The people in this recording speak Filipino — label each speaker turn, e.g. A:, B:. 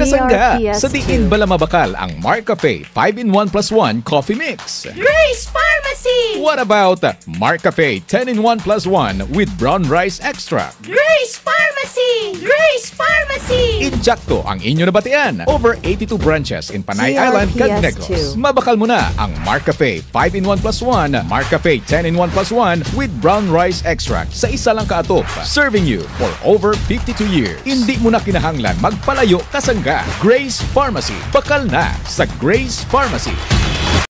A: Kasangga
B: DRPS2.
A: sa Diin Balamabakal ang Marcafe 5-in-1 plus 1 Coffee Mix.
C: Grace Pharmacy!
A: What about Marcafe 10-in-1 plus 1 with brown rice extra?
C: Grace Pharmacy! Grace Pharmacy!
A: Injakto ang inyo na batian. Over 82 branches in Panay Island,
B: GRPS2.
A: Cagnegos. Mabakal mo na ang Marcafe 5-in-1 plus 1, Marcafe 10-in-1 plus 1 with brown rice extract sa isa lang kaatop. Serving you for over 52 years. Hindi mo na kinahanglan magpalayo kasangga. Grace Pharmacy. Bakal na sa Grace Pharmacy.